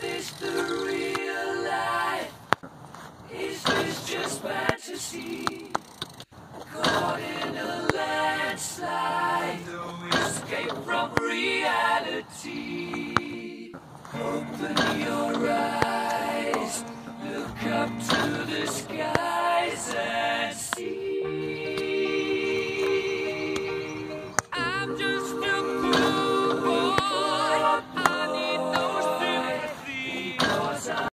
this the real life? Is this just fantasy? Caught in a landslide, no escape from reality. Open your.